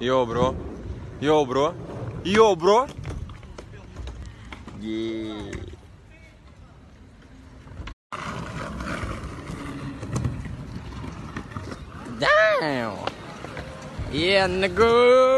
Йо, бро. Йо, бро. Йо, бро. Yeah. Down. Yeah, nigga.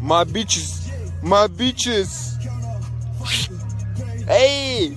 My bitches. My bitches. Hey!